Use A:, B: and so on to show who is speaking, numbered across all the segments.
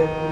A: Hallelujah.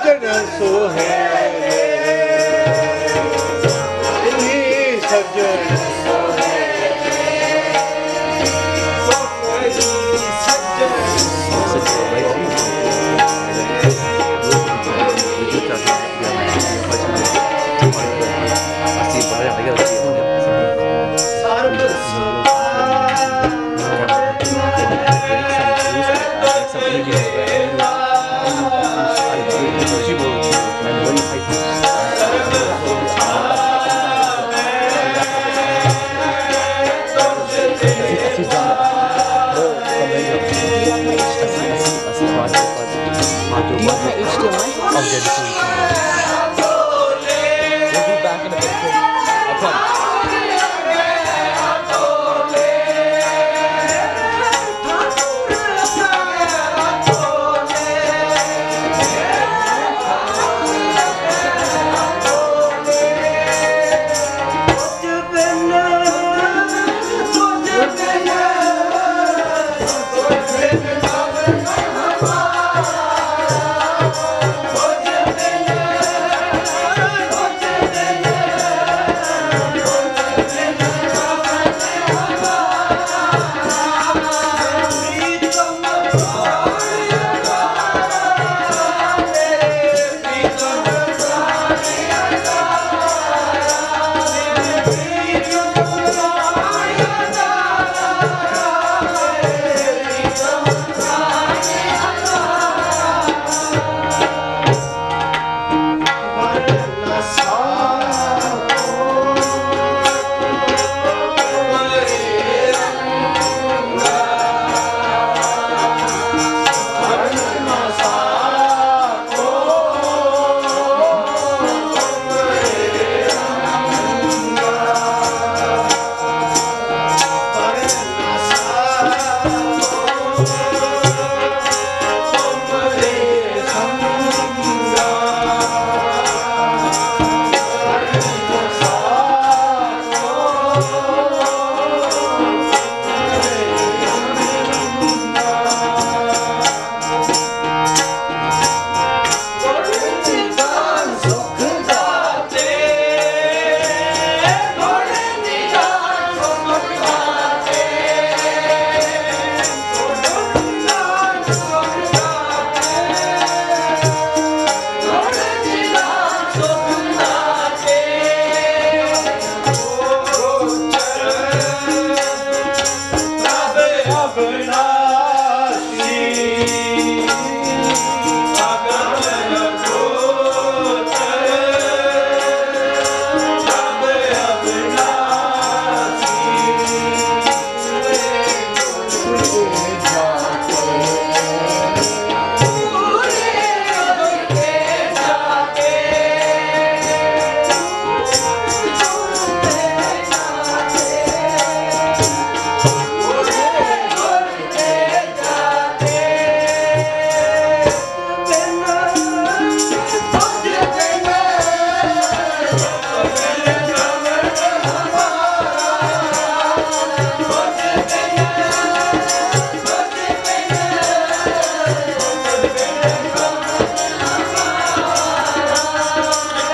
B: सजन सोहे
A: Yes.